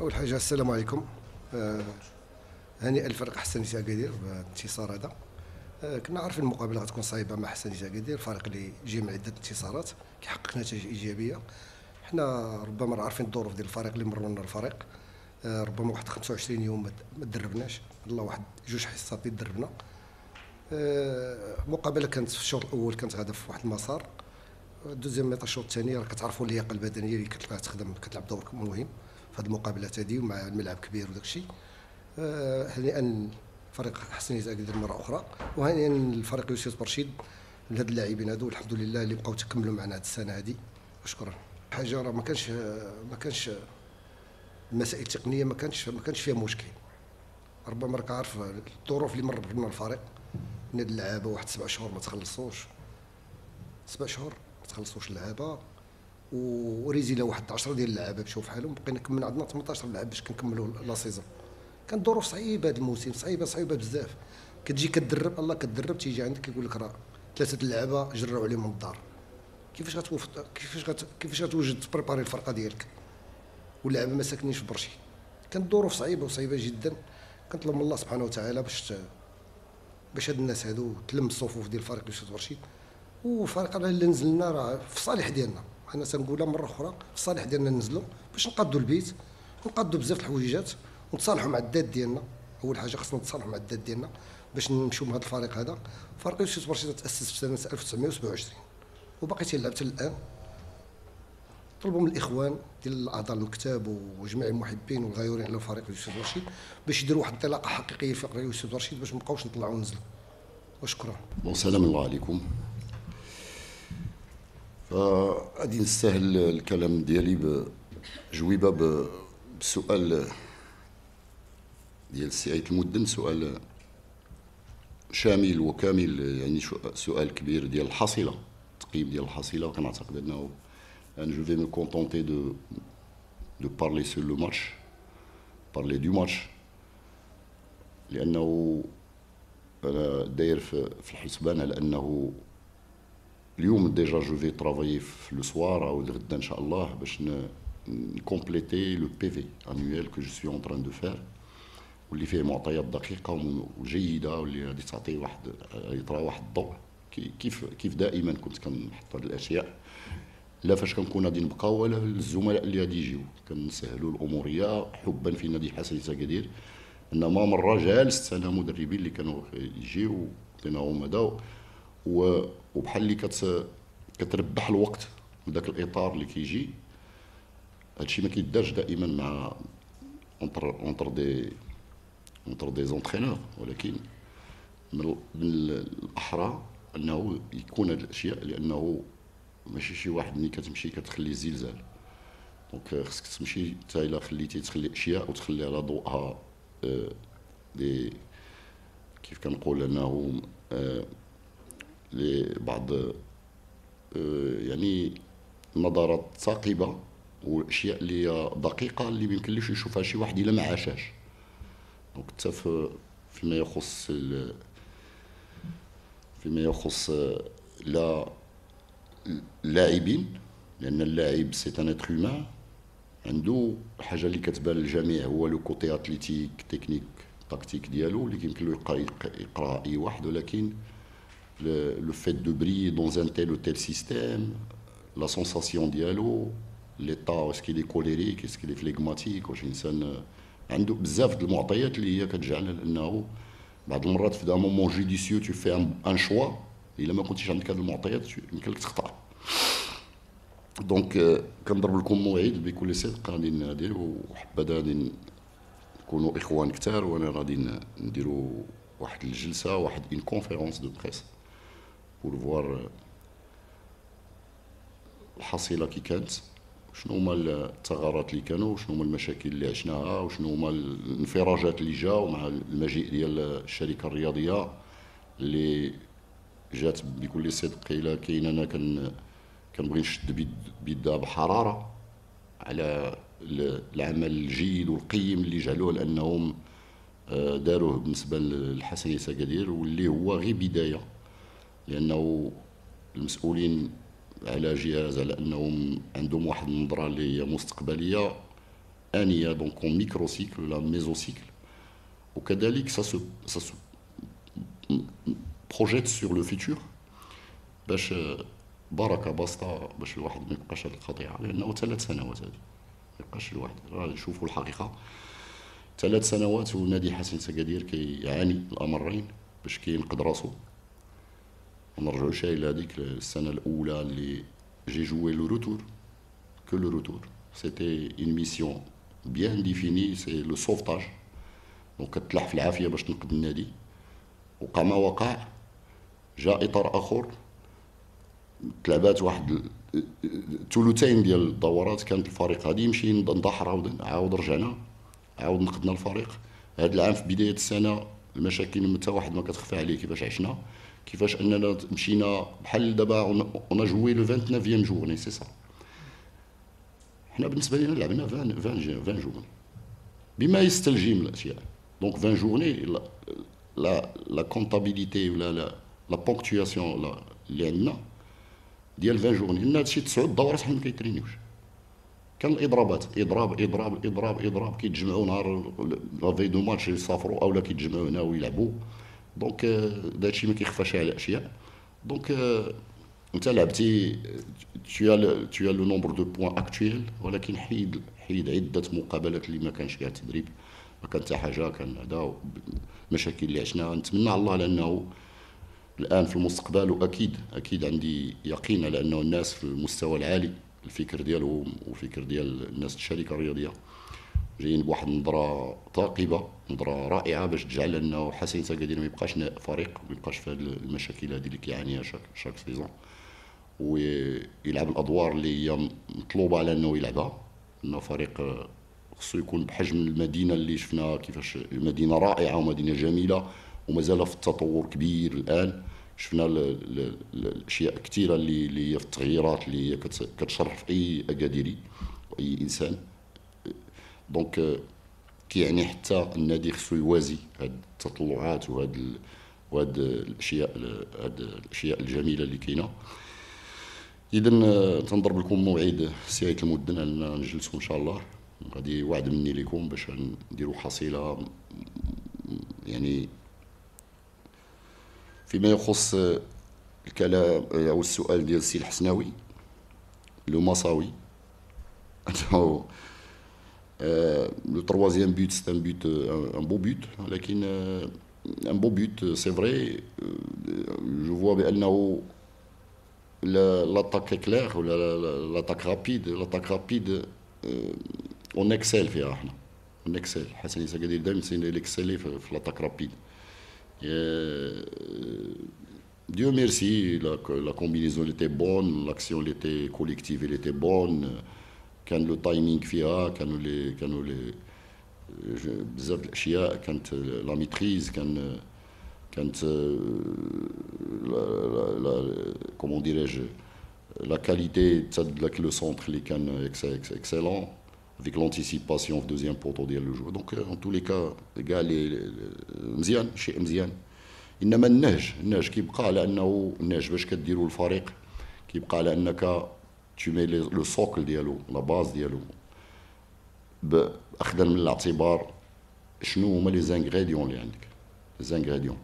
أول حاجة السلام عليكم. آه هنيئا الفريق حسنية اكادير بالانتصار هذا. آه كنا عارفين المقابلة غتكون صعيبة مع حسنية اكادير الفريق اللي جاي من عدة انتصارات كيحقق نتائج إيجابية. حنا ربما عارفين الظروف ديال الفريق اللي مروا لنا الفريق. آه ربما واحد 25 يوم ما تدربناش. الله واحد جوج حصات اللي تدربنا. آه مقابلة كانت في الشوط الأول كانت غادا في واحد المسار. دوزيام ميطا الشوط الثاني راه كتعرفوا اللياقة البدنية اللي كتلقاها تخدم كتلعب دور مهم. هذه المقابلات هذه ومع الملعب كبير وداك الشيء. آه، هنيئا فريق حسن اكادير مرة أخرى وهنيئا الفريق يوسف برشيد لهاد اللاعبين هادو الحمد لله اللي بقاو تكملوا معنا هذه السنة هذه وشكرا حاجة راه ما كانش ما كانش المسائل التقنيه ما كانش ما كانش فيها مشكل. ربما راك عارف الظروف اللي مر بنا الفريق. نادي اللعابة واحد سبع شهور ما تخلصوش. سبع شهور ما تخلصوش اللعابة. وريزيلا واحد 10 ديال اللعابة مشاو فحالهم بقينا كملنا عندنا 18 لعاب باش كنكملوا la saison. كانت ظروف صعيبة هذا الموسم صعيبة صعيبة بزاف. كتجي كتدرب الله كتدرب تيجي عندك كيقول لك راه ثلاثة اللعابة جراوا عليهم من الدار. كيفاش غتوفق كيفاش غت... كيفاش غتوجد تpréparer الفرقة ديالك؟ واللعابة ما ساكنينش في برشيد. كانت ظروف صعيبة وصعيبة جدا. كنطلب من الله سبحانه وتعالى باش باش هاد الناس هادو تلم الصفوف ديال الفريق اللي برشي وفريق اللي نزلنا راه في الصالح ديالنا. أنا تنقولها مرة أخرى في الصالح ديالنا ننزلوا باش نقادوا البيت ونقادوا بزاف الحويجات ونتصالحوا مع الذات ديالنا. أول حاجة خصنا نتصالحوا مع الذات ديالنا باش نمشيو مع هذا الفريق هذا. فريق يوسف برشيد تأسس في سنة 1927 وباقي تيلعب حتى الآن. طلبوا من الإخوان ديال اعضاء المكتب وجميع المحبين والغيورين على فريق يوسف رشيد باش يديروا واحد الانطلاقه حقيقية في فريق يوسفية برشيد باش ما نبقاوش نطلعوا وننزلوا وشكرا. bon سلام الله عليكم فغادي نستاهل الكلام ديالي بجويبة بسؤال ديال السي المدن سؤال شامل وكامل يعني سؤال كبير ديال الحصيلة التقييم ديال الحصيلة. وكنعتقد أنه أنا je vais me contenter de de parler sur le match parler de match لأنه أنا داير في الحسبان على أنه اليوم déjà je vais travailler في le soir أو غدا إن شاء الله باش نcompléter le PV annuel que je suis en train de faire واللي فيه معطيات دقيقة وجيدة واللي غادي تعطي واحد يطرى واحد الضوء. كيف كيف دائما كنت كنحط هذه الأشياء. لا فاش كنكون غادي نبقاو ولا الزملاء اللي غادي يجيو. كنسهلوا الأمورية حبا في نادي حسنية أكادير ان ما مرة جالست أنا مدربين اللي كانوا يجيو عطيناهم هذا وبحال اللي كت كتربح الوقت ذاك الإطار اللي كيجي هادشي ما كيدارش دائما مع entre entre des entre des entraîneurs ولكن من الأحرى أنه يكون هاد الأشياء لأنه ماشي شي واحد ملي كتمشي كتخلي زلزال. دونك خصك تمشي حتى إلا خليتي تخلي أشياء وتخلي على ضوءها آه، دي كيف كنقول أنه آه، لبعض آه، يعني نظرات ثاقبة وأشياء اللي دقيقة اللي ما يشوفها شي واحد إلا ما عاشاش donc حتى فيما يخص فيما يخص لا اللاعبين لأن اللاعب c'est un être عنده حاجة اللي كتبان للجميع هو le côté athlétique technique tactique ديالو اللي يمكن له يقرأ أي واحد ولكن le, le, fait de briller dans un tel ou tel système, la sensation dialogue, l'état, est-ce qu'il est colérique, est-ce qu'il est flegmatique, واش انسان عنده بزاف د المعطيات اللي هي كتجعل انه بعض المرات في dans un moment judicieux tu fais un choix الا ما كنتيش عندك هذه المعطيات يمكن لك تخطا donc كنضرب لكم موعد بكل صدق غادي نديرو وحبذا غادي نكونوا اخوان كثار وأنا غادي نديرو واحد الجلسه واحد une conférence de presse pour voir الحصيلة كي كانت. شنو هما الثغرات اللي كانوا؟ وشنو هما المشاكل اللي عشناها؟ وشنو هما الانفراجات اللي جاوا مع المجيء ديال الشركة الرياضية اللي جات بكل صدق الا كاين أنا كان كنبغي نشد بيدها بحرارة على العمل الجيد والقيم اللي جعلوه لأنهم آه، داروه بالنسبة للحسنيه سكادير واللي هو غير بداية. لأنه المسؤولين على جهاز على أنهم عندهم واحد النظرة اللي هي مستقبلية آنية دونك اون ميكرو سيكل ولا ميزو سيكل وكذلك سا سو سا سو بروجيت سور لو فيتور باش بركه بسيطه باش الواحد ما يبقاش هذه القضية. لأنه ثلاث سنوات هذه. ما يبقاش الواحد. راه نشوفوا الحقيقة. ثلاث سنوات ونادي حسن سكادير كيعاني الأمرين باش كينقذ راسو. ما نرجعوش إلى هذيك السنة الاولى اللي j'ai joué le retour que le retour c'était une mission bien définie c'est le sauvetage donc كتلوح في العافيه باش تنقذ النادي وقع ما وقع جاء اطار اخر تلعبات واحد ثلثين ديال الدورات كانت الفريق غادي يمشي نضحر عاود عاود رجعنا عاود نقدنا الفريق هذا العام في بداية السنة المشاكل متى واحد ما كتخفى عليه كيفاش عشنا. كيفاش أننا مشينا بحال دابا اون جوي لو 29 جورني سي سا. حنا بالنسبة لنا لعبنا 20 20 20 جورني. بما يستلجم الأشياء. دونك 20 جورني لا لا كونتابيليتي ولا لا لا بونكتواسيون اللي عندنا ديال 20 جورني. لأن هادشي تسعود دورات حنا ما كيترينيوش كان الإضرابات إضراب إضراب إضراب إضراب كيتجمعوا نهار la veille du match يسافروا اولا كيتجمعوا هنا ويلعبوا. donc داكشي ما كيخفاش على اشياء donc انت لعبتي tu as le nombre de points actuels. ولكن حيد حيد عده مقابلات اللي ما كانش فيها تدريب ما كان حتى حاجة كان هذا المشاكل اللي عشناها نتمنى على الله لأنه الان في المستقبل واكيد أكيد عندي يقين على انه الناس في المستوى العالي الفكر ديالهم وفكر ديال الناس الشركة الرياضيه جايين بواحد النظره ثاقبة نظرة رائعة باش تجعل انه حسين ساكادير ما يبقاش فريق ما يبقاش في المشاكل هذه اللي كيعانيها شاك شاك سيزون. ويلعب الأدوار اللي هي مطلوبة على أنه يلعبها أنه فريق خصو يكون بحجم المدينة اللي شفنا كيفاش المدينة رائعة ومدينة جميلة ومازال في التطور كبير الآن. شفنا الأشياء كثيرة اللي هي في التغييرات اللي هي كتشرف أي أكاديري واي إنسان. donc كيعني حتى النادي خصو يوازي هاد التطلعات وهاد وهاد الاشياء هاد الاشياء الجميله اللي كاينة اذا تنضرب لكم موعد سيايه المدن اننا نجلسوا ان شاء الله غادي وعد مني لكم باش نديروا حصيله يعني فيما يخص الكلام أو السؤال ديال السي الحسناوي لو مصاوي لو تروازيام بوت سي ان بوت ان بو بوت ولكن ان بو بوت سي فري جو فوا بانه لاتاك كلير ولا لاتاك رابيد لاتاك رابيد اون اكسل فيها احنا اون اكسل حسن يسا دائما سي اكسلي في لاتاك رابيد Euh, Dieu merci, la, la, combinaison était bonne, l'action était collective, elle était bonne. Quand le timing فيها كانوا لي كانوا لي بزاف الاشياء كانت لا ميتريز كان كانت كومون ديريج la qualité تاع le centre اللي كان excellent avec l'anticipation في deuxième poteau ديال le jeu donc en tous les cas كاع لي مزيان شيء مزيان انما النهج النهج كيبقى على انه النهج باش كديروا الفريق كيبقى على انك تمي le socle ديالو la base ديالو اخذا من الاعتبار شنو هما les ingrédients اللي عندك ingrédients